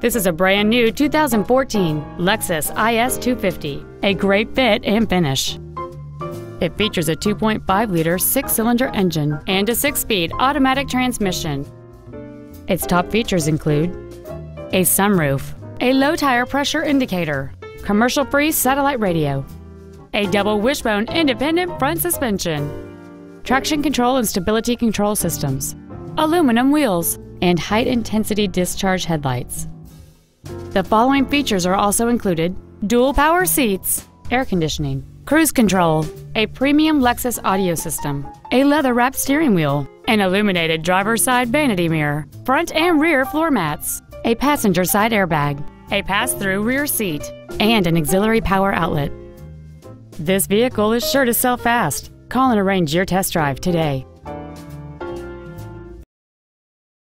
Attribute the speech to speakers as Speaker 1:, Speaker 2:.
Speaker 1: This is a brand new 2014 Lexus IS 250, a great fit and finish. It features a 2.5-liter six-cylinder engine and a six-speed automatic transmission. Its top features include a sunroof, a low tire pressure indicator, commercial-free satellite radio, a double wishbone independent front suspension, traction control and stability control systems, aluminum wheels, and high-intensity discharge headlights. The following features are also included dual power seats, air conditioning, cruise control, a premium Lexus audio system, a leather wrapped steering wheel, an illuminated driver's side vanity mirror, front and rear floor mats, a passenger side airbag, a pass through rear seat, and an auxiliary power outlet. This vehicle is sure to sell fast. Call and arrange your test drive today.